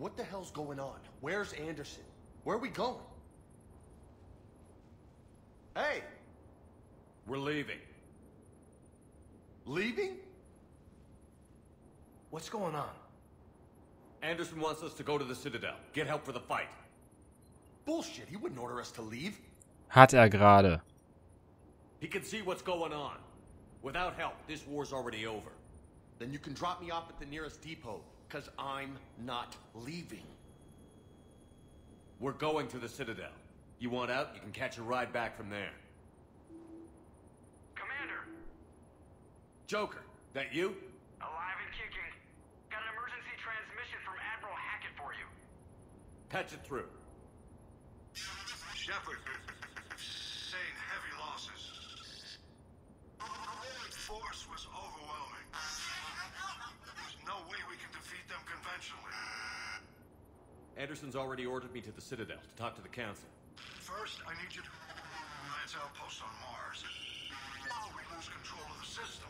What the hell's going on? Where's Anderson? Where are we going? Hey! We're leaving. Leaving? What's going on? Anderson wants us to go to the Citadel. Get help for the fight. Bullshit, he wouldn't order us to leave. Hat er gerade. He can see what's going on. Without help, this war's already over. Then you can drop me off at the nearest depot, because I'm not leaving. We're going to the Citadel. You want out, you can catch a ride back from there. Commander, Joker, that you? alive and kicking. Got an emergency transmission from Admiral Hackett for you. Patch it through. Shepard, Anderson's already ordered me to the Citadel to talk to the Council. First, I need you to Lance outpost on Mars. Now we lose control of the system.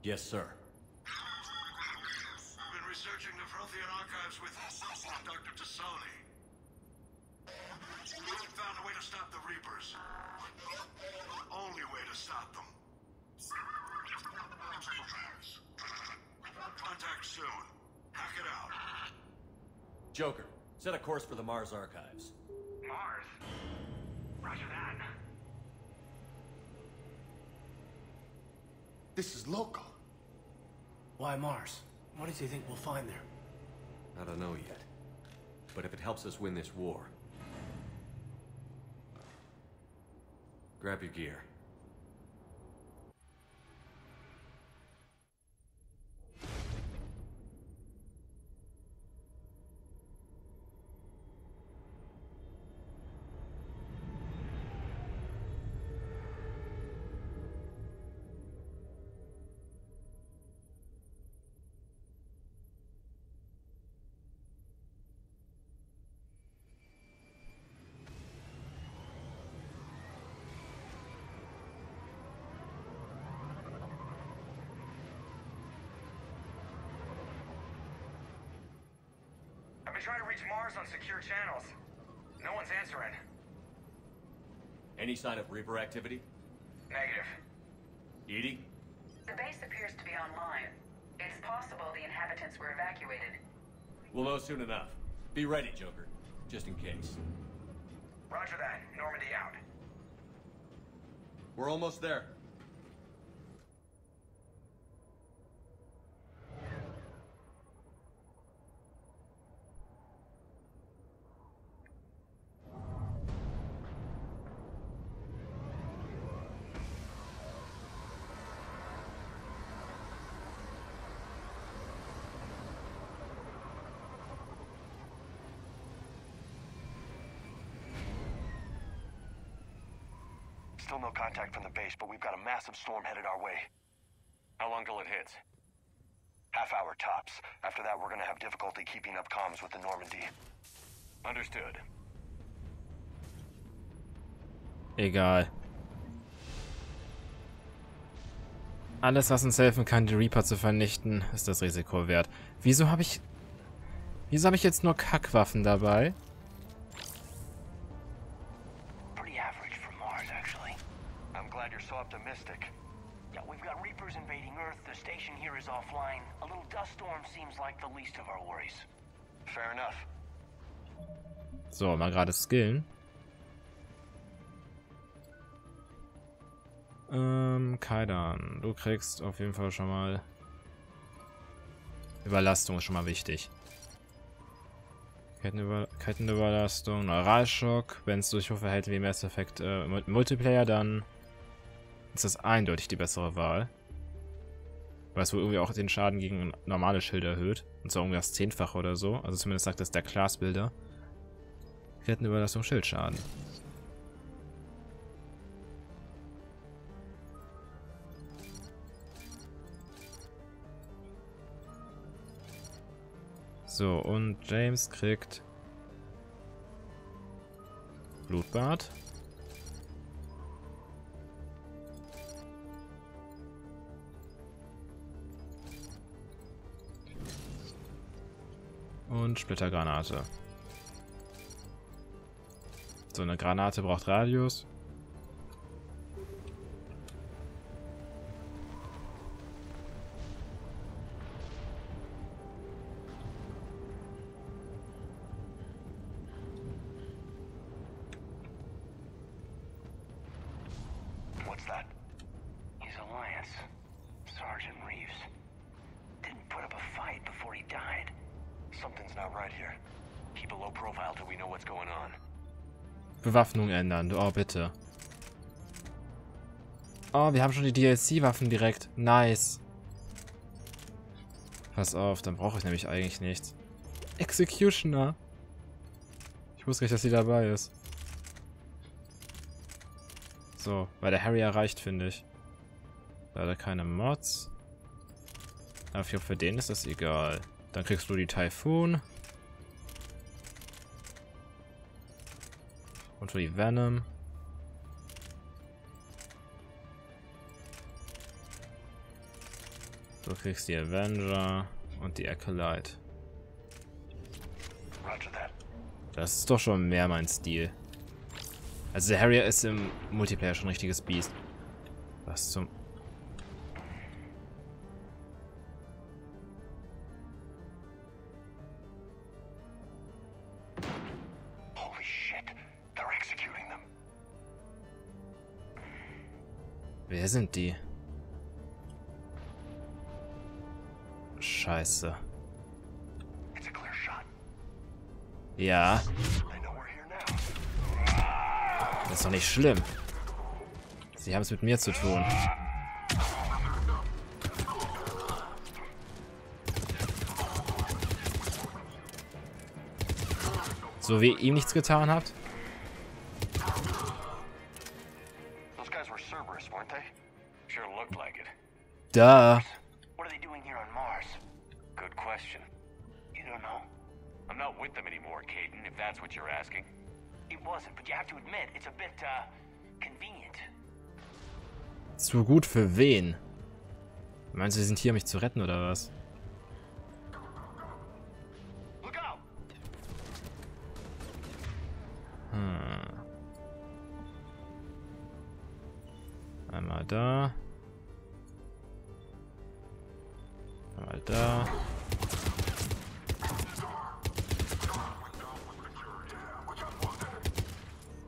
Yes, sir. We've been researching the Prothean archives with Dr. T'Soni. We haven't found a way to stop the Reapers. The only way to stop them. Contact soon. Hackett out. Joker, set a course for the Mars Archives. Mars. Roger that. This is loco. Why Mars? What does he think we'll find there? I don't know yet. But if it helps us win this war... Grab your gear. I've trying to reach Mars on secure channels. No one's answering. Any sign of Reaper activity? Negative. EDI? The base appears to be online. It's possible the inhabitants were evacuated. We'll know soon enough. Be ready, Joker. Just in case. Roger that. Normandy out. We're almost there. Still no contact from the base, but we've got a massive storm headed our way. How long till it hits? Half hour tops. After that, we're gonna have difficulty keeping up comms with the Normandy. Understood. Egal. Alles, was uns helfen kann, die Reaper zu vernichten, ist das Risiko wert. Wieso habe ich... Wieso habe ich jetzt nur Kackwaffen dabei? Optimistic. Yeah, we've got Reapers invading Earth. The station here is offline. A little dust storm seems like the least of our worries. Fair enough. So, mal gerade skillen. Ähm, Kaidan, du kriegst auf jeden Fall schon mal... Überlastung ist schon mal wichtig. Kettenüber Kettenüberlastung, Neuralschock. Wenn es Durchwurf erhält wie Mass Effect äh, Multiplayer, dann ist das eindeutig die bessere Wahl. Weil es wohl irgendwie auch den Schaden gegen normale Schilde erhöht. Und zwar irgendwie das Zehnfache oder so. Also zumindest sagt das der Class-Builder. Kettenüberlastung, Schildschaden. So, und James kriegt Blutbad. Und Splittergranate. So, eine Granate braucht Radius. Bewaffnung ändern. Oh, bitte. Oh, wir haben schon die DLC-Waffen direkt. Nice. Pass auf, dann brauche ich nämlich eigentlich nichts. Executioner. Ich wusste nicht, dass sie dabei ist. So, weil der Harry erreicht, finde ich. Leider keine Mods. Glaube, für den ist das egal. Dann kriegst du die Typhoon. Und für die Venom. Du kriegst die Avenger und die Acolyte. Das ist doch schon mehr mein Stil. Also der Harrier ist im Multiplayer schon ein richtiges Biest. Was zum... Wer sind die? Scheiße. Ja, das ist doch nicht schlimm. Sie haben es mit mir zu tun. So wie ihr ihm nichts getan habt? Da. What are they doing here on Mars? Good question. You don't know. I'm not with them anymore, Caden, if that's what you're asking. It wasn't, but you have to admit, it's a bit, uh, convenient. Zu gut für wen? Meinst du, sie sind hier, um mich zu retten, oder was? Da.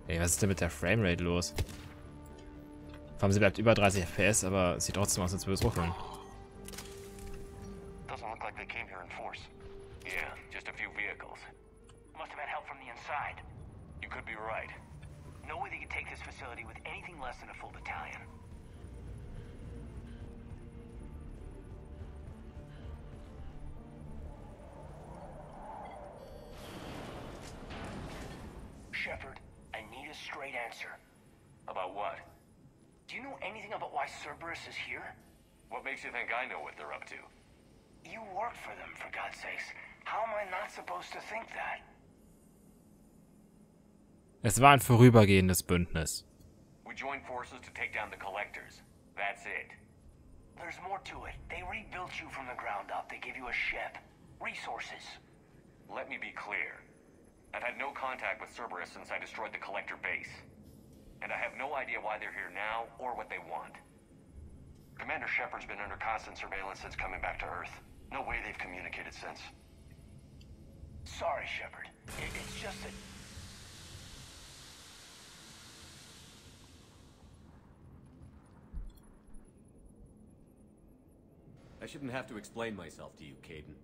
Ey, was ist denn mit der Framerate los? Vor allem, sie bleibt über 30 FPS, aber sieht trotzdem aus, als würde es ruckeln. Need a straight answer. About what? Do you know anything about why Cerberus is here? What makes you think I know what they're up to? You work for them, for God's sakes. How am I not supposed to think that? Es war ein vorübergehendes Bündnis. We joined forces to take down the collectors. That's it. There's more to it. They rebuilt you from the ground up. They gave you a ship. Resources. Let me be clear. I've had no contact with Cerberus since I destroyed the collector base. And I have no idea why they're here now or what they want. Commander Shepard's been under constant surveillance since coming back to Earth. No way they've communicated since. Sorry, Shepard. It, it's just that I shouldn't have to explain myself to you, Kaidan.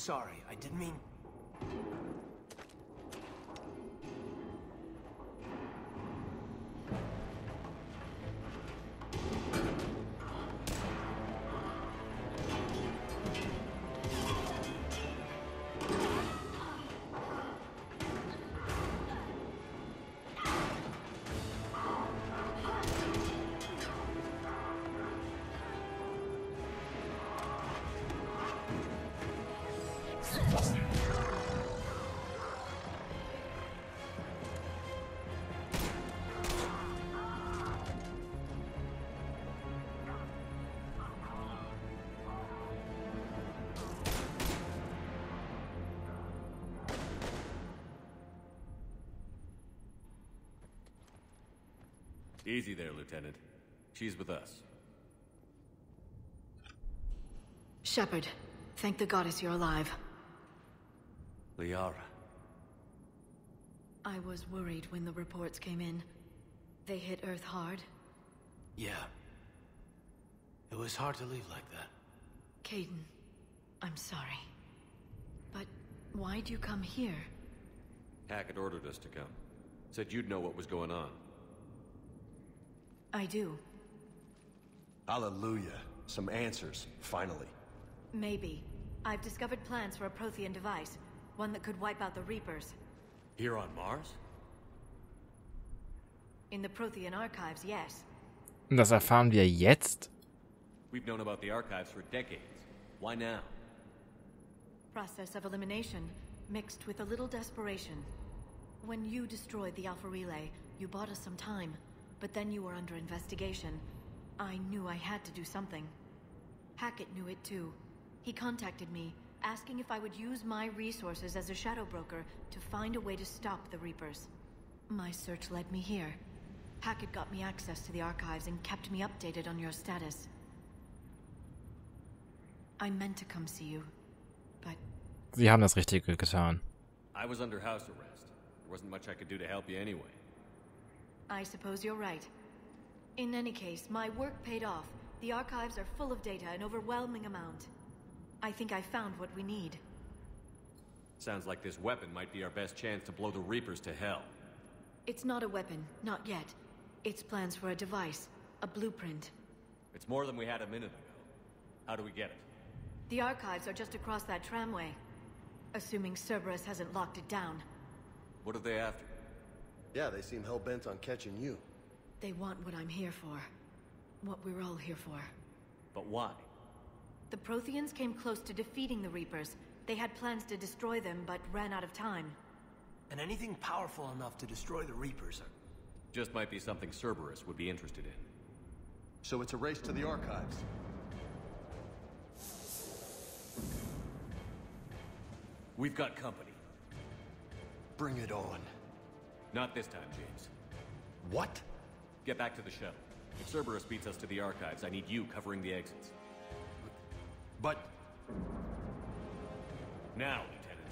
Sorry. I didn't mean. Easy there, Lieutenant. She's with us. Shepard, thank the goddess you're alive. Liara. I was worried when the reports came in. They hit Earth hard. Yeah. It was hard to leave like that. Kaidan, I'm sorry. But why'd you come here? Hackett ordered us to come. Said you'd know what was going on. I do. Hallelujah. Some answers, finally. Maybe. I've discovered plans for a Prothean device. One that could wipe out the Reapers. Here on Mars? In the Prothean archives, yes. Und das erfahren wir jetzt? We've known about the archives for decades. Why now? Process of elimination, mixed with a little desperation. When you destroyed the Alpha Relay, you bought us some time. But then you were under investigation. I knew I had to do something. Hackett knew it too. He contacted me, asking if I would use my resources as a shadow broker to find a way to stop the Reapers. My search led me here. Hackett got me access to the archives and kept me updated on your status. I meant to come see you, but Sie haben das Richtige getan. I was under house arrest. There wasn't much I could do to help you anyway. I suppose you're right. In any case, my work paid off. The archives are full of data, an overwhelming amount. I think I found what we need. Sounds like this weapon might be our best chance to blow the Reapers to hell. It's not a weapon, not yet. It's plans for a device, a blueprint. It's more than we had a minute ago. How do we get it? The archives are just across that tramway. Assuming Cerberus hasn't locked it down. What are they after? Yeah, they seem hell-bent on catching you. They want what I'm here for. What we're all here for. But why? The Protheans came close to defeating the Reapers. They had plans to destroy them, but ran out of time. And anything powerful enough to destroy the Reapers are... Just might be something Cerberus would be interested in. So it's a race to the archives. We've got company. Bring it on. Not this time, James. What? Get back to the shuttle. If Cerberus beats us to the archives, I need you covering the exits. But Now, Lieutenant.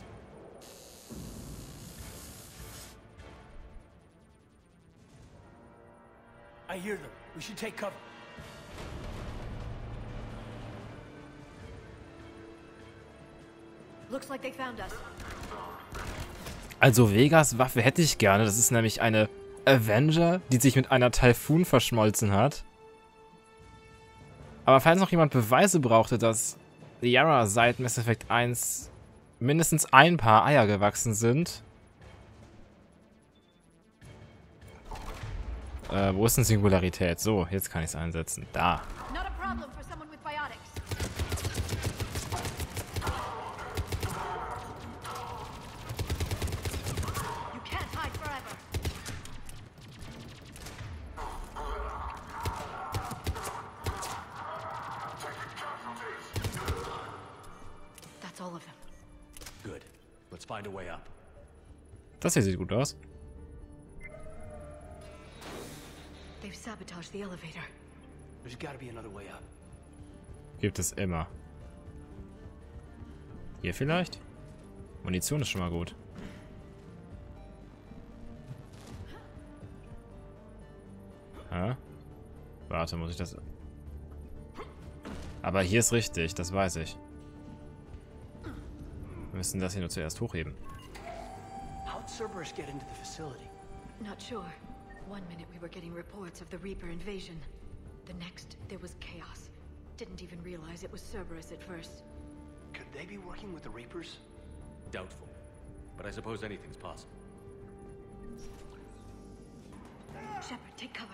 I hear them. We should take cover. Looks like they found us. Also Vegas Waffe hätte ich gerne. Das ist nämlich eine Avenger, die sich mit einer Typhoon verschmolzen hat. Aber falls noch jemand Beweise brauchte, dass Liara seit Mass Effect 1 mindestens ein paar Eier gewachsen sind. Äh, wo ist denn Singularität? So, jetzt kann ich es einsetzen. Da. Not a problem for Das hier sieht gut aus. Gibt es immer. Hier vielleicht? Munition ist schon mal gut. Hä? Warte, muss ich das... Aber hier ist richtig, das weiß ich. Wir müssen das hier nur zuerst hochheben. How'd Cerberus get into the facility? Not sure. One minute we were getting reports of the Reaper invasion. The next, there was chaos. Didn't even realize it was Cerberus at first. Could they be working with the Reapers? Doubtful. But I suppose anything's possible. Shepard, take cover.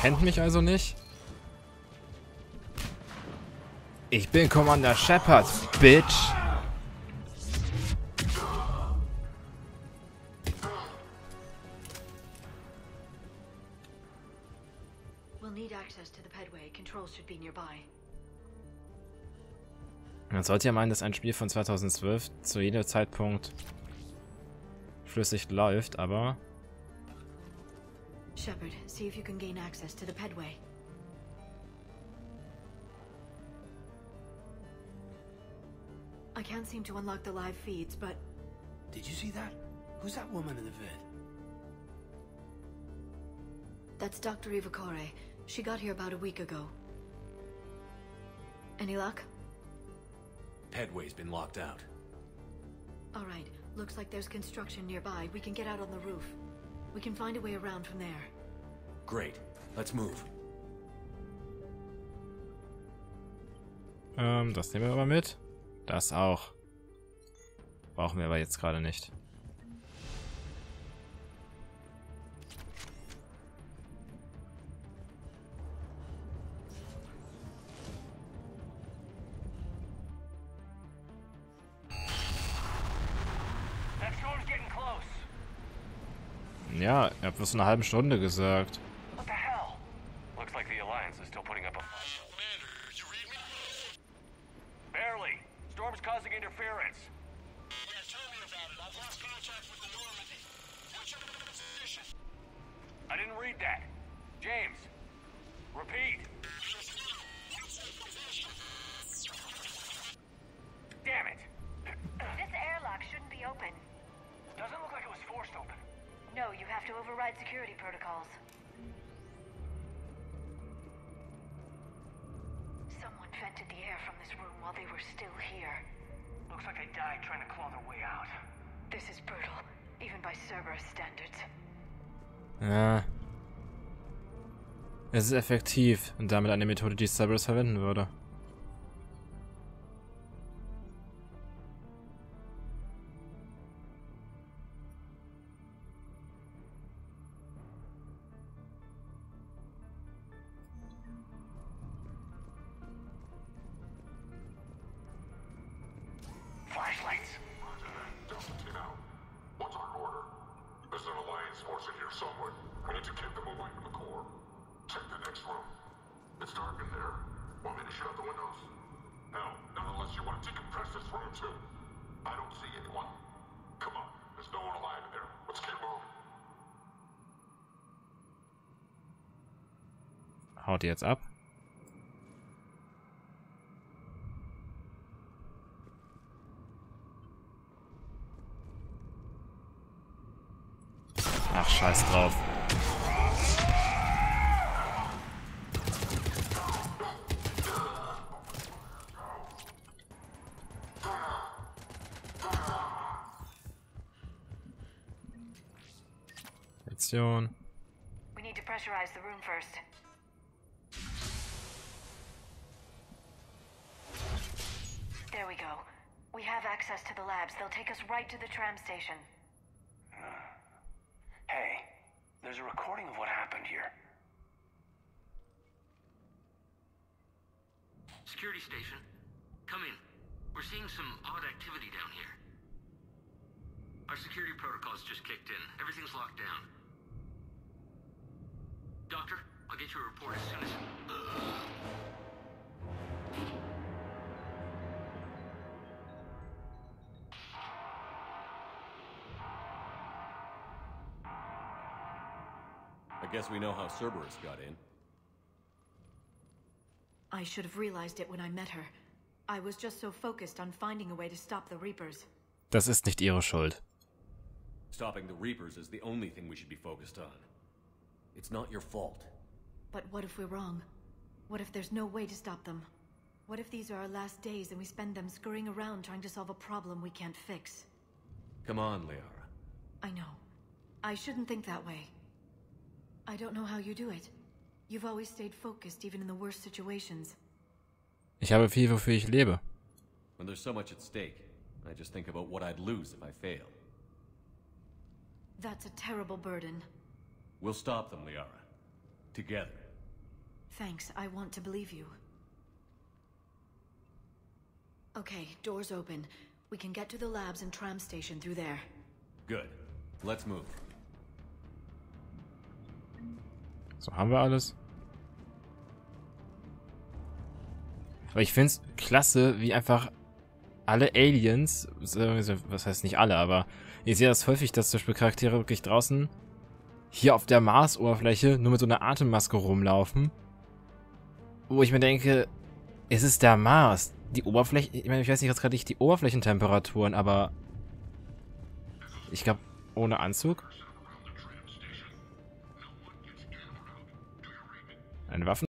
Kennt mich also nicht? Ich bin Commander Shepard, Bitch. Man sollte ja meinen, dass ein Spiel von 2012 zu jedem Zeitpunkt flüssig läuft, aber Shepard, see if you can gain access to the pedway. I can't seem to unlock the live feeds, but Did you see that? Who's that woman in the vid? that's Dr. Eva Coré. She got here about a week ago. Any luck? Pedway's been locked out. All right. Looks like there's construction nearby. We can get out on the roof. We can find a way around from there. Great. Let's move. ähm, das nehmen wir aber mit. Das auch. Brauchen wir aber jetzt gerade nicht. Ja, ihr habt was eine halbe Stunde gesagt. Have security protocols. Someone vented the air from this room while they were still here. Looks like they died trying to claw their way out. This is brutal, even by Cerberus standards. Ja. Es ist effektiv und damit eine Methode, die Cerberus verwenden würde. Haut jetzt ab? Ach, scheiß drauf. Mission. We need to pressurize the room first. Access to the labs. They'll take us right to the tram station. Hey, there's a recording of what happened here. Security station. Come in. We're seeing some odd activity down here. Our security protocols just kicked in. Everything's locked down. Doctor, I'll get you a report as soon as... I guess we know how Cerberus got in. I should have realized it when I met her. I was just so focused on finding a way to stop the Reapers. Das ist nicht ihre Schuld. Stopping the Reapers is the only thing we should be focused on. It's not your fault. But what if we're wrong? What if there's no way to stop them? What if these are our last days and we spend them scurrying around trying to solve a problem we can't fix? Come on, Liara. I know. I shouldn't think that way. I don't know how you do it. You've always stayed focused even in the worst situations. Ich habe viel, wofür ich lebe. When there's so much at stake, I just think about what I'd lose if I fail. That's a terrible burden. We'll stop them, Liara. Together. Thanks, I want to believe you. Okay, doors open. We can get to the labs and tram station through there. Good. Let's move. So, haben wir alles. Aber ich find's klasse, wie einfach alle Aliens, was heißt nicht alle, aber ich sehe das häufig, dass zum Beispiel Charaktere wirklich draußen hier auf der Mars-Oberfläche nur mit so einer Atemmaske rumlaufen. Wo ich mir denke, es ist der Mars. Die Oberfläche, ich meine, ich weiß nicht jetzt gerade nicht die Oberflächentemperaturen, aber ich glaube, ohne Anzug? Waffen